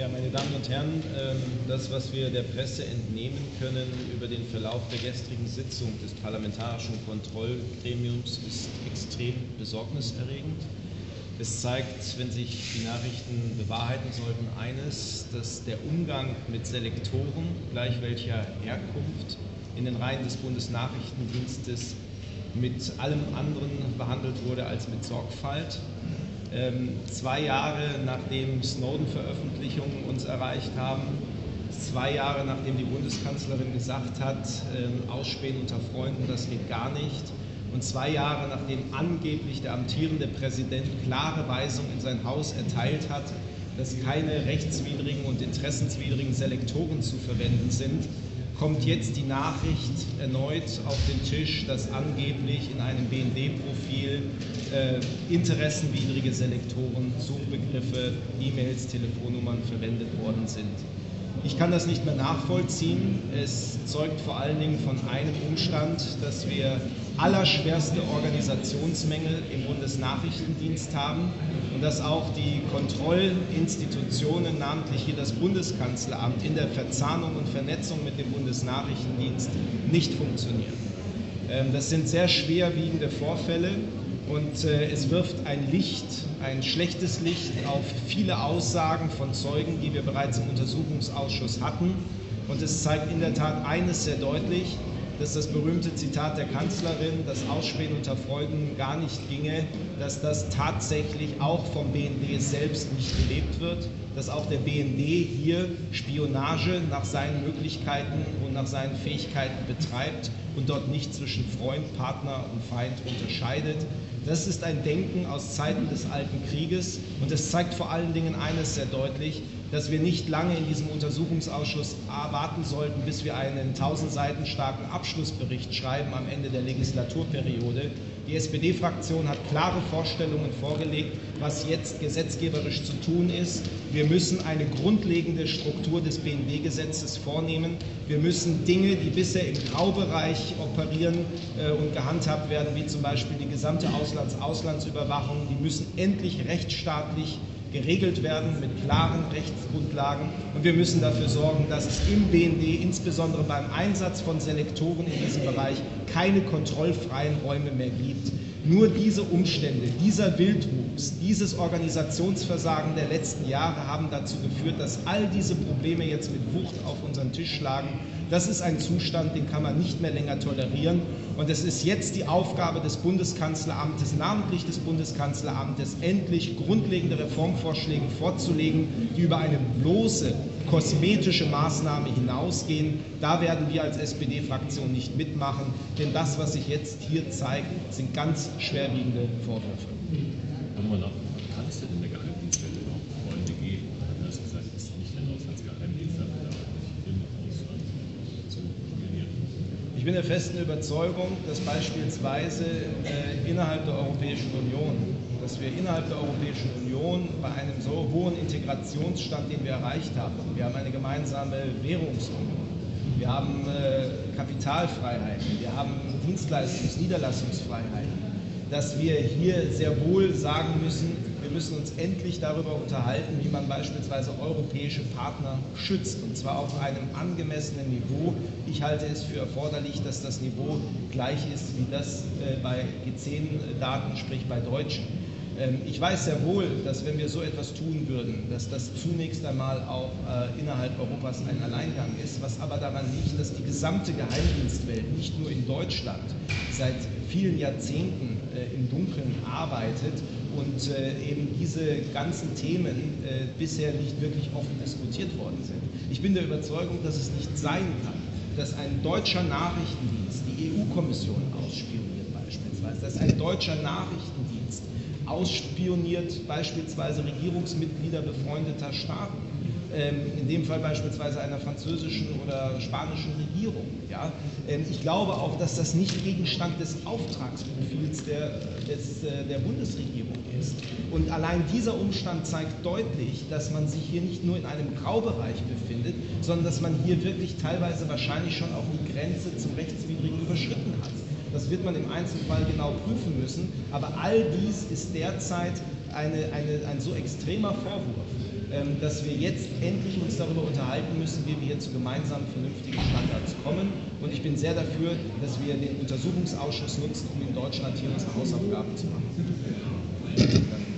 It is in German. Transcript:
Ja, meine Damen und Herren, ähm, das, was wir der Presse entnehmen können über den Verlauf der gestrigen Sitzung des Parlamentarischen Kontrollgremiums, ist extrem besorgniserregend. Es zeigt, wenn sich die Nachrichten bewahrheiten sollten, eines, dass der Umgang mit Selektoren, gleich welcher Herkunft, in den Reihen des Bundesnachrichtendienstes mit allem anderen behandelt wurde als mit Sorgfalt. Ähm, zwei Jahre nachdem Snowden-Veröffentlichungen uns erreicht haben, zwei Jahre nachdem die Bundeskanzlerin gesagt hat, ähm, Ausspähen unter Freunden, das geht gar nicht, und zwei Jahre nachdem angeblich der amtierende Präsident klare Weisungen in sein Haus erteilt hat, dass keine rechtswidrigen und interessenswidrigen Selektoren zu verwenden sind, kommt jetzt die Nachricht erneut auf den Tisch, dass angeblich in einem BND-Profil äh, interessenwidrige Selektoren, Suchbegriffe, E-Mails, Telefonnummern verwendet worden sind. Ich kann das nicht mehr nachvollziehen. Es zeugt vor allen Dingen von einem Umstand, dass wir allerschwerste Organisationsmängel im Bundesnachrichtendienst haben und dass auch die Kontrollinstitutionen, namentlich hier das Bundeskanzleramt, in der Verzahnung und Vernetzung mit dem Bundesnachrichtendienst nicht funktionieren. Ähm, das sind sehr schwerwiegende Vorfälle und äh, es wirft ein Licht, ein schlechtes Licht auf viele Aussagen von Zeugen, die wir bereits im Untersuchungsausschuss hatten. Und es zeigt in der Tat eines sehr deutlich, dass das berühmte Zitat der Kanzlerin, das Ausspähen unter Freuden gar nicht ginge, dass das tatsächlich auch vom BND selbst nicht gelebt wird, dass auch der BND hier Spionage nach seinen Möglichkeiten und nach seinen Fähigkeiten betreibt und dort nicht zwischen Freund, Partner und Feind unterscheidet. Das ist ein Denken aus Zeiten des Alten Krieges und es zeigt vor allen Dingen eines sehr deutlich, dass wir nicht lange in diesem Untersuchungsausschuss warten sollten, bis wir einen 1000 Seiten starken Abschlussbericht schreiben am Ende der Legislaturperiode. Die SPD-Fraktion hat klare Vorstellungen vorgelegt, was jetzt gesetzgeberisch zu tun ist. Wir müssen eine grundlegende Struktur des BND-Gesetzes vornehmen. Wir müssen Dinge, die bisher im Graubereich operieren äh, und gehandhabt werden, wie zum Beispiel die gesamte Auslands-Auslandsüberwachung, die müssen endlich rechtsstaatlich geregelt werden mit klaren Rechtsgrundlagen. Und wir müssen dafür sorgen, dass es im BND, insbesondere beim Einsatz von Selektoren in diesem Bereich, keine kontrollfreien Räume mehr gibt. Nur diese Umstände, dieser Wildwuchs, dieses Organisationsversagen der letzten Jahre haben dazu geführt, dass all diese Probleme jetzt mit Wucht auf unseren Tisch schlagen. Das ist ein Zustand, den kann man nicht mehr länger tolerieren. Und es ist jetzt die Aufgabe des Bundeskanzleramtes, namentlich des Bundeskanzleramtes, endlich grundlegende Reformvorschläge vorzulegen, die über eine bloße kosmetische Maßnahme hinausgehen. Da werden wir als SPD-Fraktion nicht mitmachen, denn das, was sich jetzt hier zeigt, sind ganz schwerwiegende Vorwürfe. Nochmal nach, kann es denn in der Geheimdienstwelt überhaupt Freunde geben? Du hast gesagt, es ist nicht ein Auslandsgeheimdienst, aber im Ausland zu spionieren. Ich bin der festen Überzeugung, dass beispielsweise äh, innerhalb der Europäischen Union dass wir innerhalb der Europäischen Union bei einem so hohen Integrationsstand, den wir erreicht haben, wir haben eine gemeinsame Währungsunion, wir haben äh, Kapitalfreiheiten, wir haben Dienstleistungs-, Niederlassungsfreiheiten, dass wir hier sehr wohl sagen müssen, wir müssen uns endlich darüber unterhalten, wie man beispielsweise europäische Partner schützt, und zwar auf einem angemessenen Niveau. Ich halte es für erforderlich, dass das Niveau gleich ist wie das äh, bei G10-Daten, sprich bei Deutschen. Ähm, ich weiß sehr wohl, dass wenn wir so etwas tun würden, dass das zunächst einmal auch äh, innerhalb Europas ein Alleingang ist, was aber daran liegt, dass die gesamte Geheimdienstwelt nicht nur in Deutschland seit vielen Jahrzehnten äh, im Dunkeln arbeitet und äh, eben diese ganzen Themen bisher nicht wirklich offen diskutiert worden sind. Ich bin der Überzeugung, dass es nicht sein kann, dass ein deutscher Nachrichtendienst die EU-Kommission ausspioniert beispielsweise, dass ein deutscher Nachrichtendienst ausspioniert beispielsweise Regierungsmitglieder befreundeter Staaten, in dem Fall beispielsweise einer französischen oder spanischen Regierung. Ja? Ähm, ich glaube auch, dass das nicht Gegenstand des Auftragsprofils der, des, äh, der Bundesregierung ist. Und allein dieser Umstand zeigt deutlich, dass man sich hier nicht nur in einem Graubereich befindet, sondern dass man hier wirklich teilweise wahrscheinlich schon auch die Grenze zum Rechtswidrigen überschritten hat. Das wird man im Einzelfall genau prüfen müssen. Aber all dies ist derzeit eine, eine, ein so extremer Vorwurf, ähm, dass wir jetzt endlich uns darüber unterhalten müssen, wie wir hier zu gemeinsamen vernünftigen Standards kommen. Und ich bin sehr dafür, dass wir den Untersuchungsausschuss nutzen, um in Deutschland hier unsere Hausaufgaben zu machen.